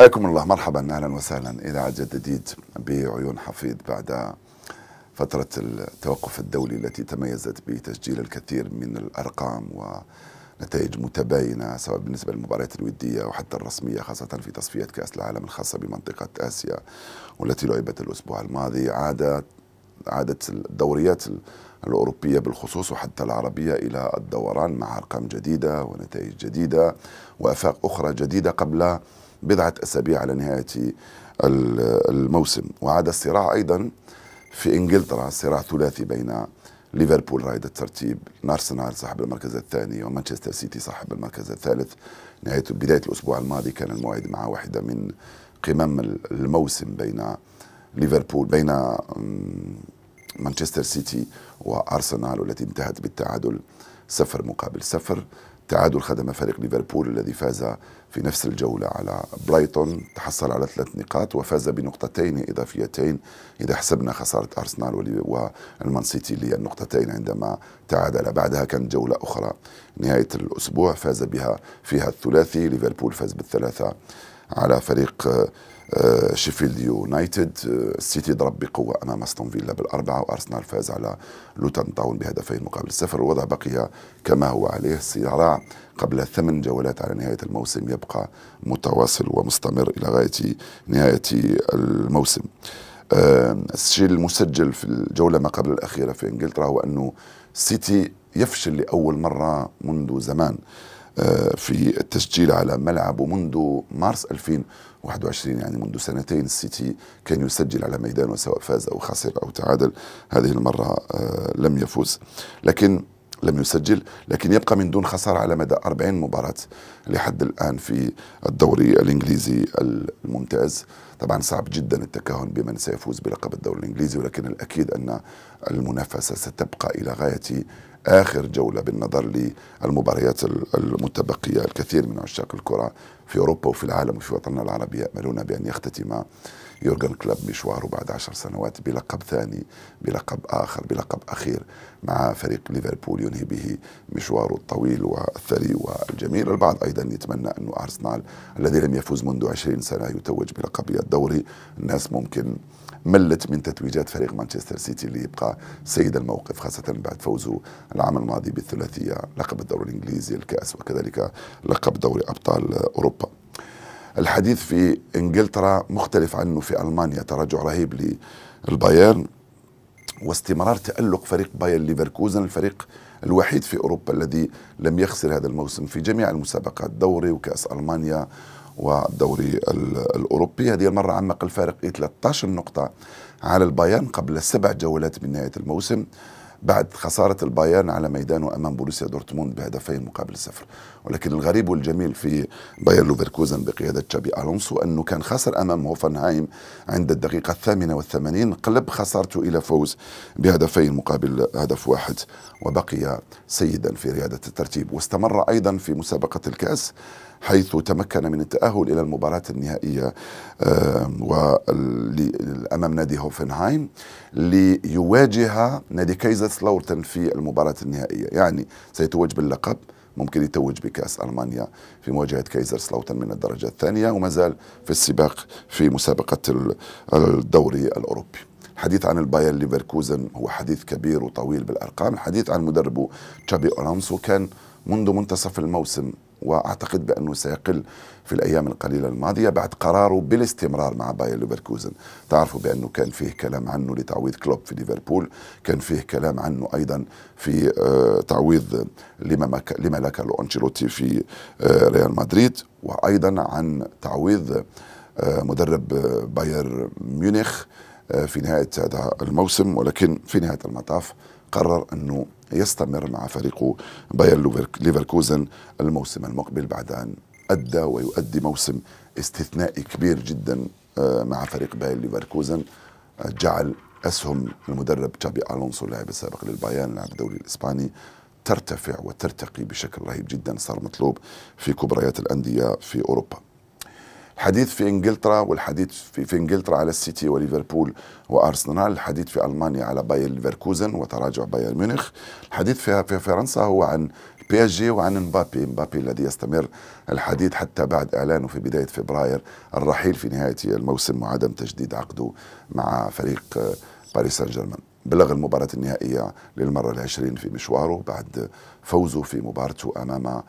حياكم الله. مرحبا أهلا وسهلا. عدد جديد بعيون حفيظ بعد فترة التوقف الدولي التي تميزت بتسجيل الكثير من الأرقام ونتائج متباينة سواء بالنسبة للمباريات الودية وحتى الرسمية خاصة في تصفية كأس العالم الخاصة بمنطقة آسيا والتي لعبت الأسبوع الماضي. عادت عادت الدوريات الأوروبية بالخصوص وحتى العربية إلى الدوران مع أرقام جديدة ونتائج جديدة وآفاق أخرى جديدة قبل بضعة أسابيع على نهاية الموسم. وعاد الصراع أيضا في إنجلترا صراع ثلاثي بين ليفربول رائد الترتيب أرسنال صاحب المركز الثاني ومانشستر سيتي صاحب المركز الثالث. نهاية بداية الأسبوع الماضي كان الموعد مع واحدة من قمم الموسم بين ليفربول بين مانشستر سيتي وأرسنال والتي انتهت بالتعادل صفر مقابل صفر. تعادل خدم فريق ليفربول الذي فاز في نفس الجولة على برايتون تحصل على ثلاث نقاط وفاز بنقطتين إضافيتين إذا حسبنا خسارة أرسنال والمان سيتي للنقطتين عندما تعادل. بعدها كانت جولة أخرى. نهاية الأسبوع فاز بها فيها الثلاثي. ليفربول فاز بالثلاثة على فريق شيفيلد يونايتد آه، السيتي ضرب بقوة أمام أستون فيلا بالأربعة وأرسنال فاز على لوتن تاون بهدفين مقابل صفر الوضع بقي كما هو عليه الصراع قبل ثمان جولات على نهاية الموسم يبقى متواصل ومستمر إلى غاية نهاية الموسم. آه، الشيء المسجل في الجولة ما قبل الأخيرة في إنجلترا هو أنه السيتي يفشل لأول مرة منذ زمان. في التسجيل على ملعبه منذ مارس 2021 يعني منذ سنتين السيتي كان يسجل على ميدانه سواء فاز أو خسر أو تعادل. هذه المرة آه، لم يفوز لكن لم يسجل لكن يبقى من دون خسارة على مدى 40 مباراة لحد الآن في الدوري الإنجليزي الممتاز. طبعا صعب جدا التكهن بمن سيفوز بلقب الدوري الإنجليزي ولكن الأكيد أن المنافسة ستبقى إلى غاية آخر جولة بالنظر للمباريات المتبقية. الكثير من عشاق الكرة في أوروبا وفي العالم وفي وطننا العربي يأملون بأن يختتم يورجن كلوب مشواره بعد عشر سنوات بلقب ثاني بلقب آخر بلقب أخير مع فريق ليفربول ينهي به مشواره الطويل والثري والجميل. البعض أيضا يتمنى أن أرسنال الذي لم يفوز منذ عشرين سنة يتوج بلقب الدوري. الناس ممكن ملت من تتويجات فريق مانشستر سيتي اللي يبقى سيد الموقف خاصة بعد فوزه العام الماضي بالثلاثية لقب الدوري الإنجليزي الكأس وكذلك لقب دوري أبطال أوروبا. الحديث في إنجلترا مختلف عنه في ألمانيا. تراجع رهيب للبايرن واستمرار تألق فريق بايرن ليفركوزن الفريق الوحيد في أوروبا الذي لم يخسر هذا الموسم في جميع المسابقات دوري وكأس ألمانيا والدوري الأوروبي. هذه المرة عمق الفارق 13 نقطة على البايرن قبل سبع جولات من نهاية الموسم بعد خسارة البايرن على ميدانه أمام بوروسيا دورتموند بهدفين مقابل صفر. ولكن الغريب والجميل في بايرن لوفركوزن بقيادة تشابي ألونسو أنه كان خسر أمام هوفنهايم عند الدقيقة الثامنة والثمانين قلب خسارته إلى فوز بهدفين مقابل هدف واحد. وبقي سيدًا في ريادة الترتيب. واستمر أيضا في مسابقة الكأس حيث تمكن من التأهل إلى المباراة النهائية أمام نادي هوفنهايم ليواجه نادي كايزر سلاوترن في المباراة النهائية. يعني سيتوج باللقب ممكن يتوج بكأس ألمانيا في مواجهة كايزر سلاوترن من الدرجة الثانية وما زال في السباق في مسابقة الدوري الأوروبي. الحديث عن البايرن ليفركوزن هو حديث كبير وطويل بالأرقام. الحديث عن مدربه تشابي ألونسو كان منذ منتصف الموسم وأعتقد بأنه سيقل في الأيام القليلة الماضية بعد قراره بالاستمرار مع باير ليفركوزن. تعرفوا بأنه كان فيه كلام عنه لتعويض كلوب في ليفربول كان فيه كلام عنه أيضا في آه، تعويض لما لما لك أنشيلوتي في آه، ريال مدريد وأيضا عن تعويض آه، مدرب باير ميونخ في نهاية هذا الموسم ولكن في نهاية المطاف قرر أنه يستمر مع فريقه باير ليفركوزن الموسم المقبل بعد أن أدى ويؤدي موسم استثنائي كبير جدا آه، مع فريق باير ليفركوزن. آه، جعل أسهم المدرب تشابي ألونسو اللاعب السابق للبايرن لاعب الدوري الإسباني ترتفع وترتقي بشكل رهيب جدا صار مطلوب في كبريات الأندية في أوروبا. الحديث في إنجلترا والحديث في, في إنجلترا على السيتي وليفربول وأرسنال الحديث في ألمانيا على باير ليفركوزن وتراجع بايرن ميونخ. الحديث في, في فرنسا هو عن بي إس جي وعن مبابي. مبابي الذي يستمر الحديث حتى بعد إعلانه في بداية فبراير الرحيل في نهاية الموسم وعدم تجديد عقده مع فريق باريس سان جيرمان بلغ المباراة النهائية للمرة العشرين في مشواره بعد فوزه في مباراته أمام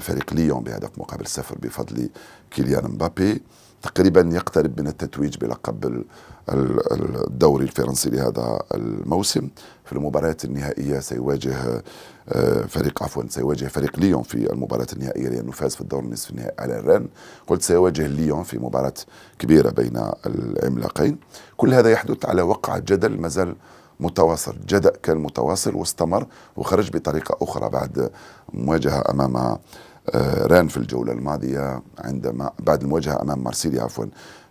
فريق ليون بهدف مقابل صفر بفضل كيليان مبابي. تقريبا يقترب من التتويج بلقب الدوري الفرنسي لهذا الموسم. في المباريات النهائية سيواجه آه، فريق عفوا سيواجه فريق ليون في المباراة النهائية لأنه فاز في الدور النصف النهائي على ران قلت سيواجه ليون في مباراة كبيرة بين العملاقين. كل هذا يحدث على وقع جدل مازال متواصل جدا كان متواصل واستمر وخرج بطريقة أخرى بعد مواجهة أمام آه، ران في الجولة الماضية عندما بعد المواجهة أمام مارسيليا عفوا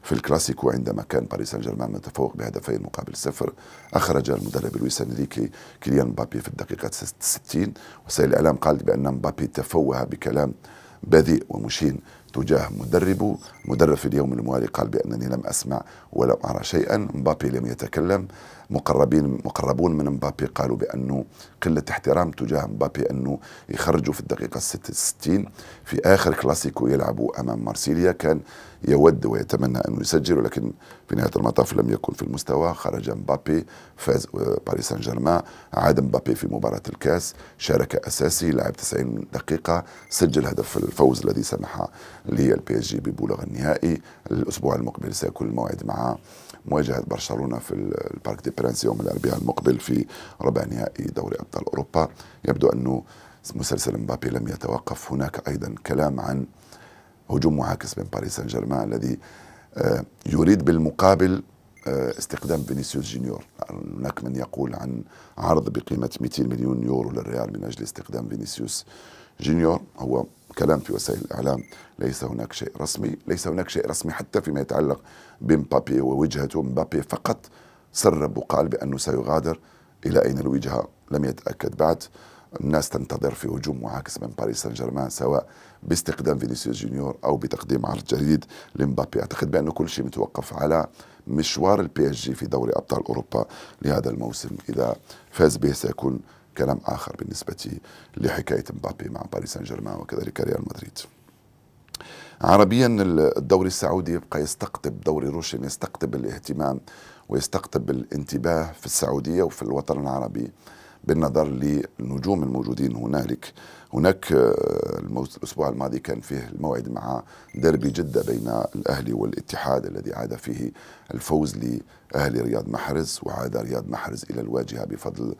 في الكلاسيكو عندما كان باريس سان جيرمان متفوق بهدفين مقابل صفر. أخرج المدرب لويس إنريكي كيليان مبابي في الدقيقة 60 وسائل الإعلام قال بأن مبابي تفوه بكلام بذيء ومشين تجاه مدربه. مدرب في اليوم الموالي قال بأنني لم أسمع ولم أرى شيئا. مبابي لم يتكلم. مقربين مقربون من مبابي قالوا بأنه قلة احترام تجاه مبابي أنه يخرجوا في الدقيقة 66 في آخر كلاسيكو يلعبوا أمام مارسيليا. كان يود ويتمنى أنه يسجل ولكن في نهاية المطاف لم يكن في المستوى. خرج مبابي فاز باريس سان جيرمان عاد مبابي في مباراة الكاس. شارك أساسي لعب 90 دقيقة. سجل هدف الفوز الذي سمح للبي إس جي ببلوغ النهائي. الأسبوع المقبل سيكون الموعد مع مواجهة برشلونة في البارك دي برانس يوم الأربعاء المقبل في ربع نهائي دوري أبطال أوروبا. يبدو أنه مسلسل مبابي لم يتوقف. هناك أيضا كلام عن هجوم معاكس من باريس سان جيرمان الذي آه، يريد بالمقابل آه، استقدام فينيسيوس جونيور. هناك من يقول عن عرض بقيمة 200 مليون يورو للريال من أجل استقدام فينيسيوس جونيور هو كلام في وسائل الإعلام ليس هناك شيء رسمي ليس هناك شيء رسمي حتى فيما يتعلق بمبابي ووجهته مبابي فقط سرب وقال بأنه سيغادر إلى أين الوجهة؟ لم يتأكد. بعد الناس تنتظر في هجوم معاكس من باريس سان جيرمان سواء باستقدام فينيسيوس جونيور أو بتقديم عرض جديد لمبابي. أعتقد بانه كل شيء متوقف على مشوار البي اس جي في دوري أبطال أوروبا لهذا الموسم. إذا فاز به سيكون كلام آخر بالنسبة لحكاية مبابي مع باريس سان جيرمان وكذلك ريال مدريد. عربيا الدوري السعودي يبقى يستقطب دوري روشن يستقطب الاهتمام ويستقطب الانتباه في السعودية وفي الوطن العربي بالنظر للنجوم الموجودين هنالك. هناك آه، الأسبوع الماضي كان فيه الموعد مع ديربي جدة بين الأهلي والاتحاد الذي عاد فيه الفوز لأهلي رياض محرز وعاد رياض محرز إلى الواجهة بفضل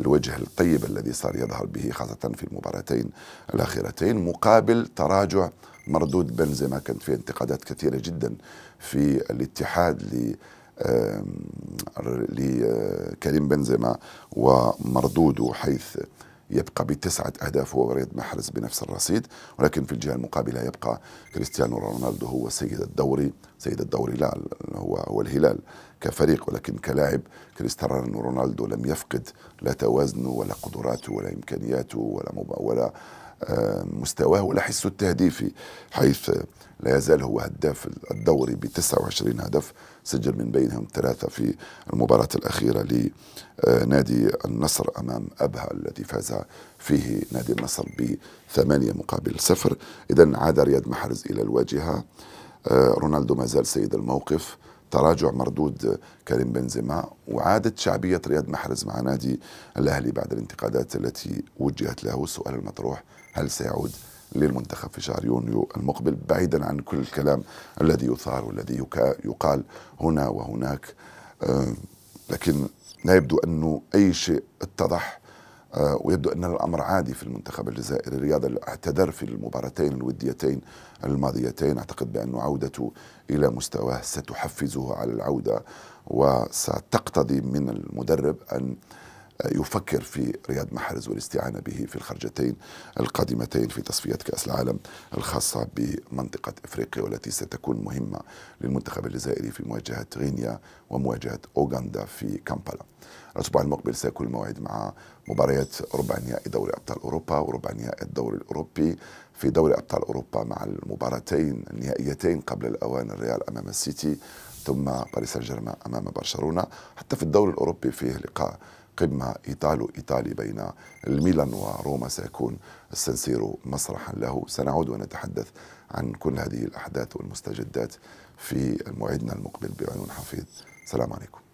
الوجه الطيب الذي صار يظهر به خاصة في المباراتين الأخيرتين مقابل تراجع مردود بنزيما كانت فيه انتقادات كثيرة جدا في الاتحاد لكريم بنزيما ومردوده حيث يبقى بتسعة أهداف هو وريد محرز بنفس الرصيد ولكن في الجهة المقابلة يبقى كريستيانو رونالدو هو سيد الدوري سيد الدوري لا هو هو الهلال كفريق ولكن كلاعب كريستيانو رونالدو لم يفقد لا توازنه ولا قدراته ولا إمكانياته ولا ولا مستواه ولا حسه التهديفي حيث لا يزال هو هداف الدوري ب 29 هدف سجل من بينهم ثلاثة في المباراة الأخيرة لنادي النصر أمام أبها الذي فاز فيه نادي النصر بثمانية مقابل صفر. إذا عاد رياض محرز إلى الواجهة. آه، رونالدو ما زال سيد الموقف. تراجع مردود كريم بنزيما وعادت شعبية رياض محرز مع نادي الأهلي بعد الانتقادات التي وجهت له السؤال المطروح هل سيعود للمنتخب في شهر يونيو المقبل بعيدا عن كل الكلام الذي يثار والذي يقال هنا وهناك؟ آه، لكن لا يبدو أنه أي شيء اتضح ويبدو أن الأمر عادي في المنتخب الجزائري. الرياضة اعتذر في المباراتين الوديتين الماضيتين. أعتقد بأن عودته إلى مستواه ستحفزه على العودة وستقتضي من المدرب أن يفكر في رياض محرز والاستعانة به في الخرجتين القادمتين في تصفية كأس العالم الخاصة بمنطقة إفريقيا والتي ستكون مهمة للمنتخب الجزائري في مواجهة غينيا ومواجهة أوغندا في كامبالا. الأسبوع المقبل سيكون الموعد مع مباريات ربع نهائي دوري أبطال أوروبا وربع نهائي الدوري الأوروبي. في دوري أبطال أوروبا مع المباراتين النهائيتين قبل الأوان الريال أمام السيتي ثم باريس سان جيرمان أمام برشلونة. حتى في الدوري الأوروبي فيه لقاء قمة إيطالو إيطالي بين الميلان وروما. سيكون السنسيرو مسرحا له. سنعود ونتحدث عن كل هذه الأحداث والمستجدات في موعدنا المقبل بعيون حفيظ. السلام عليكم.